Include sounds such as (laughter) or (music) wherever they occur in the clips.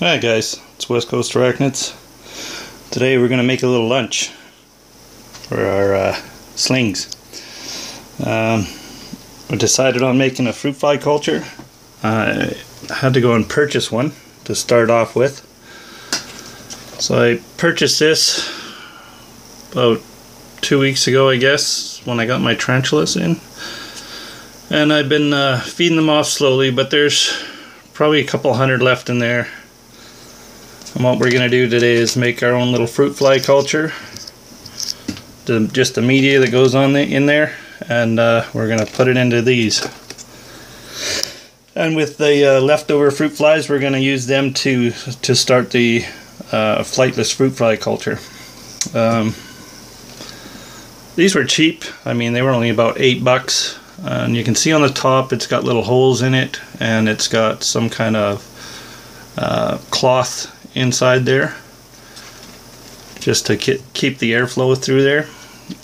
Hi guys, it's West Coast Arachnids. Today we're going to make a little lunch for our uh, slings. Um, decided on making a fruit fly culture. I had to go and purchase one to start off with. So I purchased this about two weeks ago I guess when I got my tarantulas in. And I've been uh, feeding them off slowly but there's probably a couple hundred left in there and what we're going to do today is make our own little fruit fly culture. The, just the media that goes on the, in there. And uh, we're going to put it into these. And with the uh, leftover fruit flies, we're going to use them to, to start the uh, flightless fruit fly culture. Um, these were cheap. I mean, they were only about eight bucks. And you can see on the top, it's got little holes in it, and it's got some kind of uh, cloth inside there just to keep the airflow through there.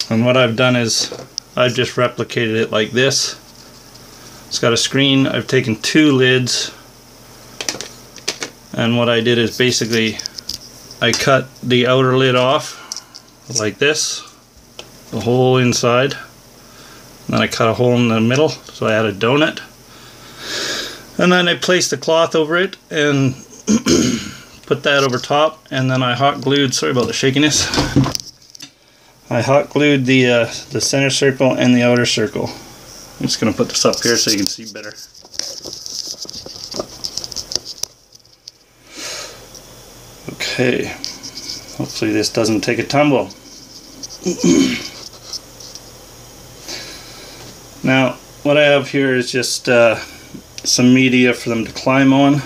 And what I've done is I've just replicated it like this. It's got a screen. I've taken two lids. And what I did is basically I cut the outer lid off like this the hole inside. Then I cut a hole in the middle so I had a donut. And then I placed the cloth over it and (clears throat) put that over top and then I hot glued sorry about the shakiness. I hot glued the uh, the center circle and the outer circle. I'm just gonna put this up here so you can see better. Okay hopefully this doesn't take a tumble. Now what I have here is just uh, some media for them to climb on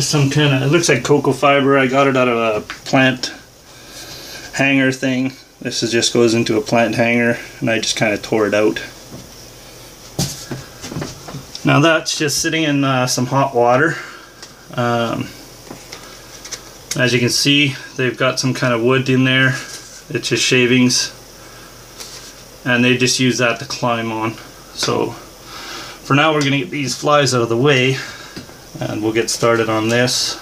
just some kind of, it looks like cocoa fiber. I got it out of a plant hanger thing. This is just goes into a plant hanger and I just kind of tore it out. Now that's just sitting in uh, some hot water. Um, as you can see, they've got some kind of wood in there. It's just shavings. And they just use that to climb on. So for now we're going to get these flies out of the way and we'll get started on this.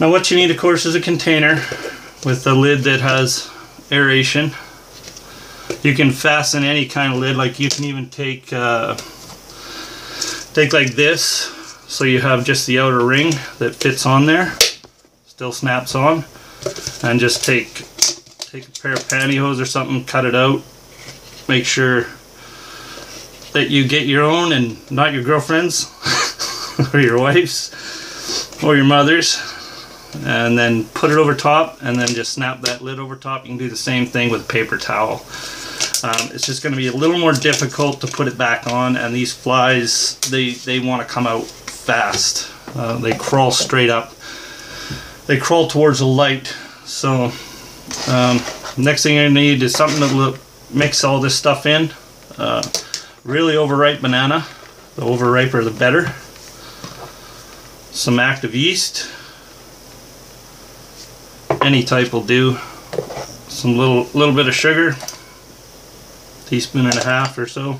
now what you need of course is a container with a lid that has aeration. You can fasten any kind of lid like you can even take uh, take like this so you have just the outer ring that fits on there still snaps on and just take take a pair of pantyhose or something cut it out make sure that you get your own and not your girlfriend's (laughs) or your wife's or your mother's and then put it over top and then just snap that lid over top. You can do the same thing with a paper towel. Um, it's just going to be a little more difficult to put it back on and these flies they they want to come out fast. Uh, they crawl straight up. They crawl towards the light. So um, next thing I need is something to mix all this stuff in. Uh, really overripe banana. The overriper the better. Some active yeast. Any type will do. Some little little bit of sugar. Teaspoon and a half or so.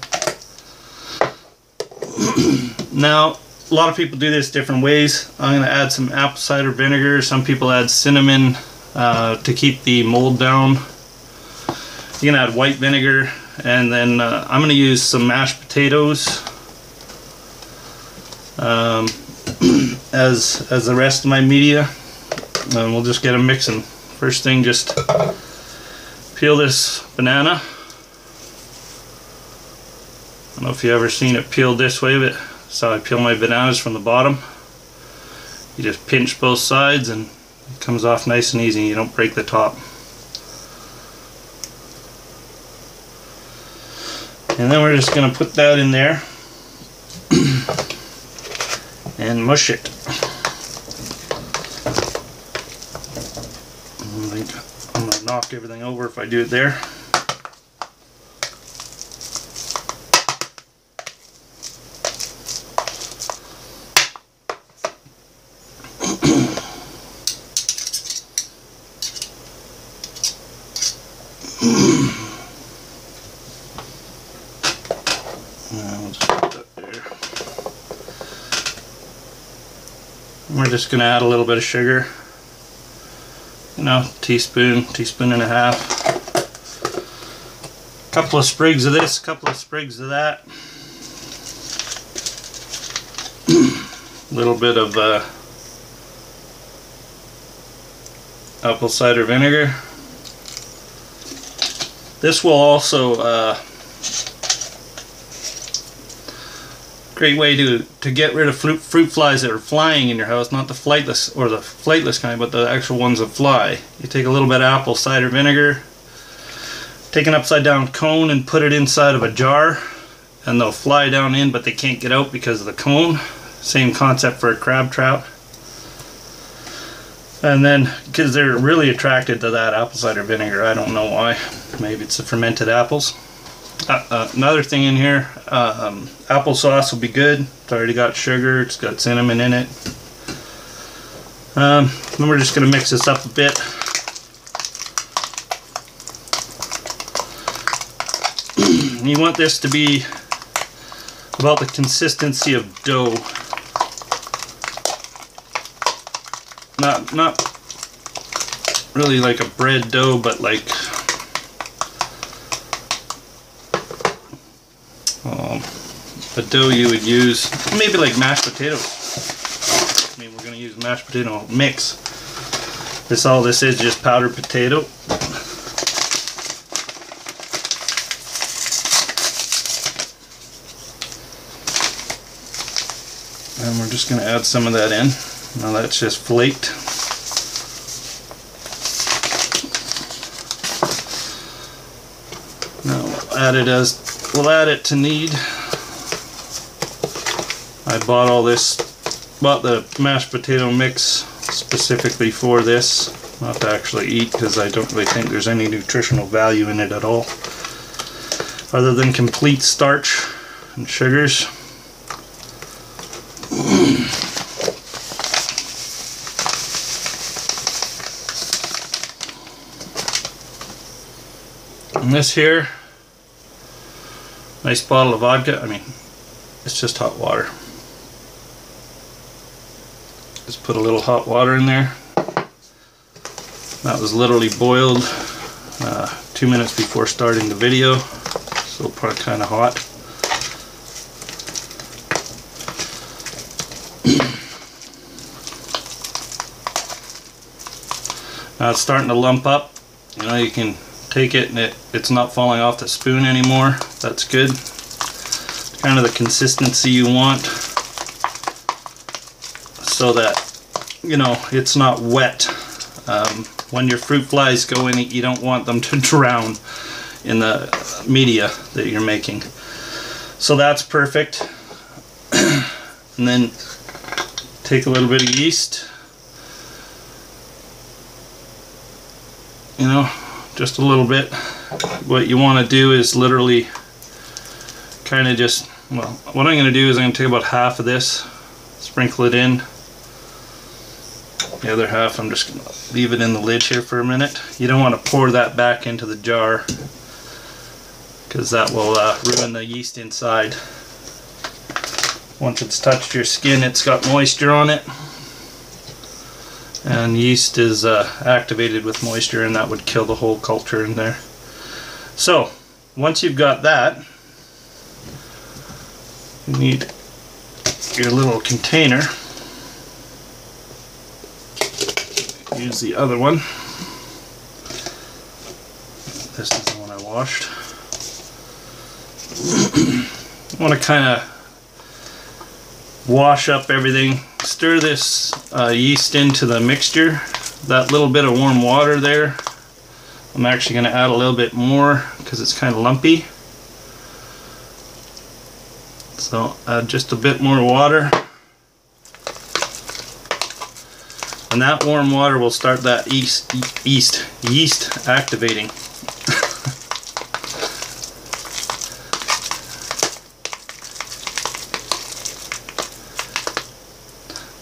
(clears throat) now, a lot of people do this different ways. I'm going to add some apple cider vinegar. Some people add cinnamon uh, to keep the mold down. You can add white vinegar and then uh, I'm going to use some mashed potatoes um, (clears throat) as as the rest of my media. And we'll just get them mixing. First thing just peel this banana. I don't know if you ever seen it peeled this way but so I peel my bananas from the bottom. You just pinch both sides and it comes off nice and easy you don't break the top And then we're just going to put that in there (clears throat) and mush it. I'm going to knock everything over if I do it there. We're just going to add a little bit of sugar. You know, teaspoon, teaspoon and a half. A couple of sprigs of this, a couple of sprigs of that. A (clears throat) little bit of uh, apple cider vinegar. This will also uh, great way to to get rid of fruit, fruit flies that are flying in your house not the flightless or the flightless kind but the actual ones that fly. You take a little bit of apple cider vinegar take an upside down cone and put it inside of a jar and they'll fly down in but they can't get out because of the cone. Same concept for a crab trap and then because they're really attracted to that apple cider vinegar I don't know why. Maybe it's the fermented apples uh, uh, another thing in here, um, applesauce will be good. It's already got sugar, it's got cinnamon in it. Um, then we're just going to mix this up a bit. (clears throat) you want this to be about the consistency of dough. Not, not really like a bread dough, but like um, dough you would use, maybe like mashed potatoes. I mean, we're going to use mashed potato mix. This all this is just powdered potato. And we're just going to add some of that in. Now that's just flaked. Now we'll add it as we'll add it to need. I bought all this, bought the mashed potato mix specifically for this, not to actually eat because I don't really think there's any nutritional value in it at all, other than complete starch and sugars. (clears throat) And this here Nice bottle of vodka. I mean, it's just hot water. Just put a little hot water in there. That was literally boiled uh, two minutes before starting the video. So probably kind of hot. (clears throat) now it's starting to lump up. You know, you can take it and it, it's not falling off the spoon anymore. That's good. kind of the consistency you want so that, you know, it's not wet. Um, when your fruit flies go in it, you don't want them to (laughs) drown in the media that you're making. So that's perfect. (clears throat) and then take a little bit of yeast. You know, just a little bit. What you want to do is literally kind of just, well, what I'm going to do is I'm going to take about half of this, sprinkle it in. The other half I'm just going to leave it in the lid here for a minute. You don't want to pour that back into the jar because that will uh, ruin the yeast inside. Once it's touched your skin, it's got moisture on it and yeast is uh, activated with moisture and that would kill the whole culture in there. So once you've got that you need your little container use the other one this is the one I washed I want to kind of wash up everything stir this uh, yeast into the mixture. That little bit of warm water there, I'm actually going to add a little bit more because it's kind of lumpy. So add just a bit more water. And that warm water will start that yeast, yeast, yeast activating. (laughs)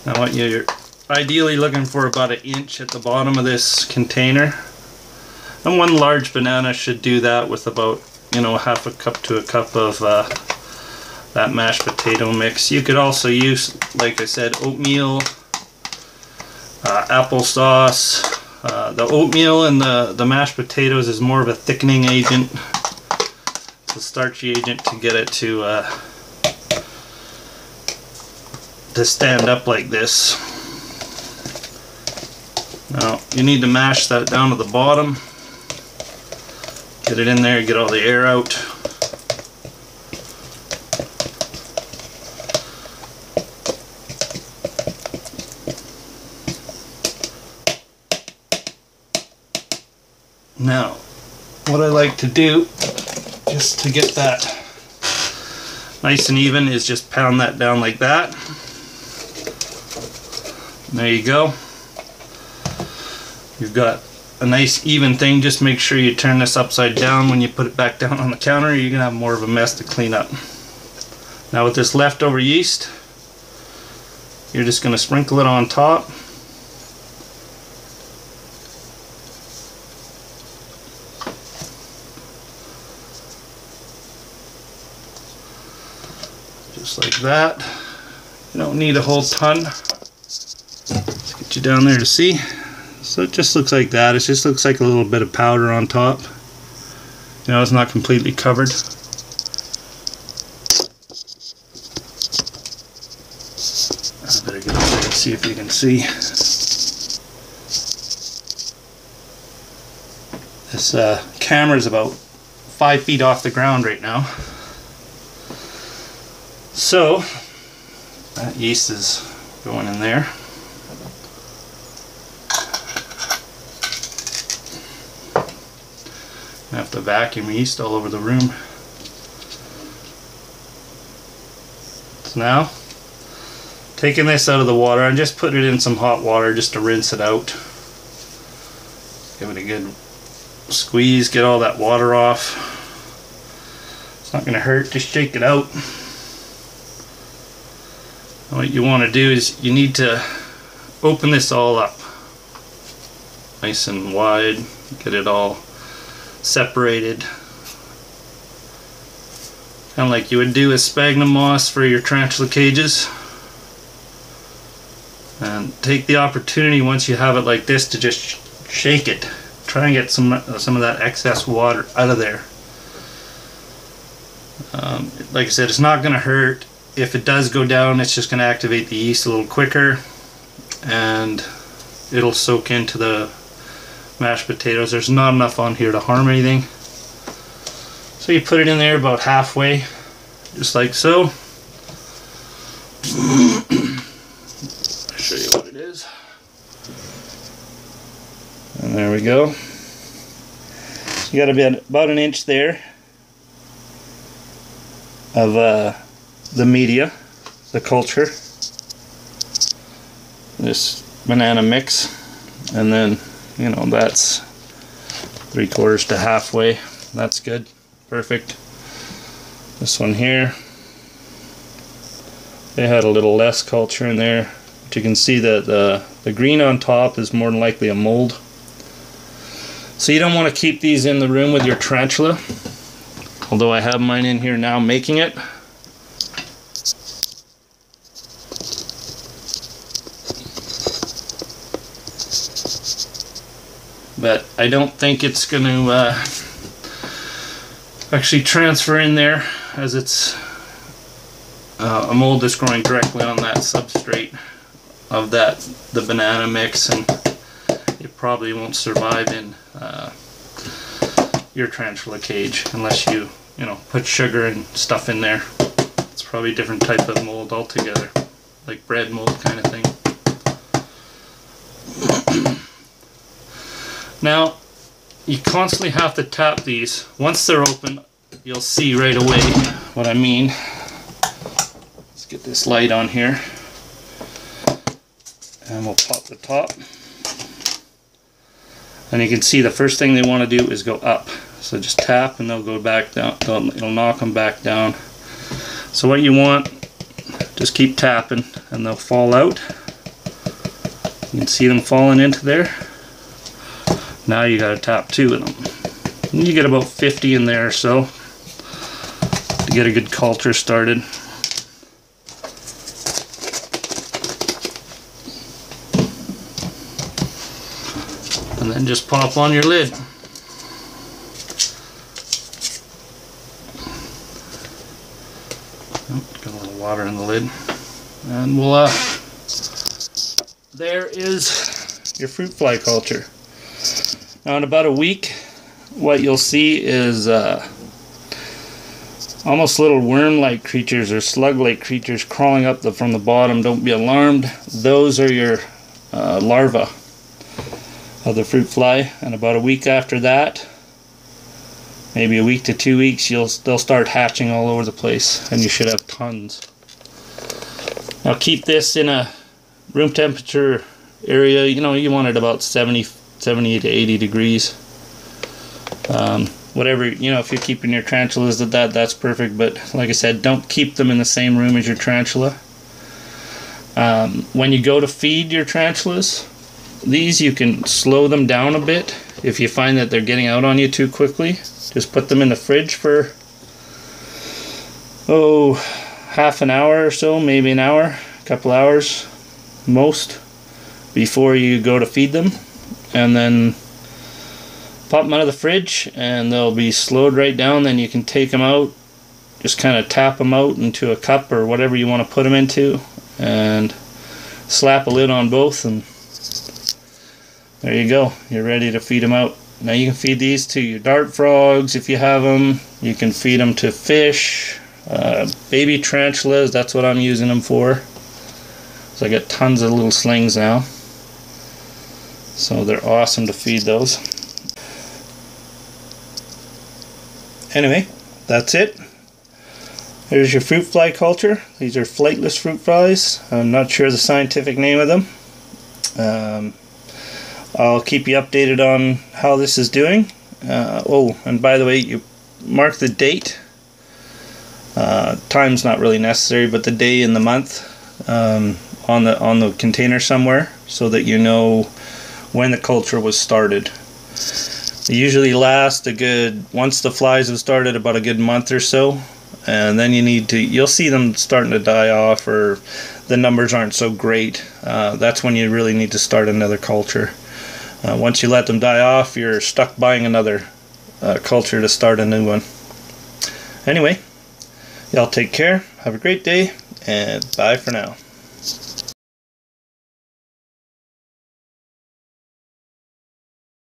Now what you're ideally looking for about an inch at the bottom of this container. And one large banana should do that with about, you know, half a cup to a cup of uh, that mashed potato mix. You could also use, like I said, oatmeal, uh, applesauce. Uh, the oatmeal and the, the mashed potatoes is more of a thickening agent. It's a starchy agent to get it to uh, to stand up like this. Now you need to mash that down to the bottom. Get it in there, get all the air out. Now, what I like to do, just to get that nice and even, is just pound that down like that. There you go. You've got a nice even thing. Just make sure you turn this upside down when you put it back down on the counter. You're going to have more of a mess to clean up. Now with this leftover yeast, you're just going to sprinkle it on top. Just like that. You don't need a whole ton. Let's get you down there to see. So it just looks like that. It just looks like a little bit of powder on top. You know, it's not completely covered. I better get over there and see if you can see. This uh, camera is about five feet off the ground right now. So, that yeast is going in there. I have to vacuum yeast all over the room. So now, taking this out of the water, I just put it in some hot water just to rinse it out. Give it a good squeeze, get all that water off. It's not going to hurt, just shake it out. What you want to do is you need to open this all up. Nice and wide, get it all separated. Kind of like you would do with sphagnum moss for your tarantula cages. And take the opportunity once you have it like this to just shake it. Try and get some uh, some of that excess water out of there. Um, like I said it's not gonna hurt if it does go down it's just gonna activate the yeast a little quicker and it'll soak into the mashed potatoes. There's not enough on here to harm anything. So you put it in there about halfway, just like so. (clears throat) I'll show you what it is. And there we go. So you got to be about an inch there of uh, the media, the culture, this banana mix, and then you know that's three quarters to halfway. That's good. Perfect. This one here. They had a little less culture in there. But you can see that the, the green on top is more than likely a mold. So you don't want to keep these in the room with your tarantula. Although I have mine in here now making it but I don't think it's going to uh, actually transfer in there as it's uh, a mold that's growing directly on that substrate of that the banana mix and it probably won't survive in uh, your tarantula cage unless you you know put sugar and stuff in there. It's probably a different type of mold altogether like bread mold kind of thing Now, you constantly have to tap these. Once they're open, you'll see right away what I mean. Let's get this light on here. And we'll pop the top. And you can see the first thing they want to do is go up. So just tap and they'll go back down. They'll, it'll knock them back down. So what you want, just keep tapping and they'll fall out. You can see them falling into there. Now you got a top two of them. you get about 50 in there or so to get a good culture started. And then just pop on your lid. Got a little water in the lid. And we'll, uh, there is your fruit fly culture. Now in about a week, what you'll see is uh, almost little worm-like creatures or slug-like creatures crawling up the, from the bottom. Don't be alarmed. Those are your uh, larvae of the fruit fly. And about a week after that, maybe a week to two weeks, you'll they'll start hatching all over the place, and you should have tons. Now keep this in a room temperature area. You know you want it about 70, 70 to 80 degrees. Um, whatever you know if you're keeping your tarantulas at that that's perfect but like i said don't keep them in the same room as your tarantula. Um, when you go to feed your tarantulas these you can slow them down a bit. If you find that they're getting out on you too quickly just put them in the fridge for oh half an hour or so maybe an hour a couple hours most before you go to feed them and then pop them out of the fridge and they'll be slowed right down. Then you can take them out just kind of tap them out into a cup or whatever you want to put them into and slap a lid on both and there you go. You're ready to feed them out. Now you can feed these to your dart frogs if you have them you can feed them to fish uh, baby tarantulas that's what I'm using them for. So I got tons of little slings now so they're awesome to feed those anyway, that's it. There's your fruit fly culture. These are flightless fruit flies. I'm not sure the scientific name of them. Um, I'll keep you updated on how this is doing. Uh, oh, and by the way, you mark the date. Uh, time's not really necessary, but the day and the month um, on the on the container somewhere, so that you know when the culture was started. They usually last a good once the flies have started about a good month or so, and then you need to you'll see them starting to die off or the numbers aren't so great. Uh, that's when you really need to start another culture. Uh, once you let them die off, you're stuck buying another uh, culture to start a new one. Anyway, y'all take care. Have a great day, and bye for now.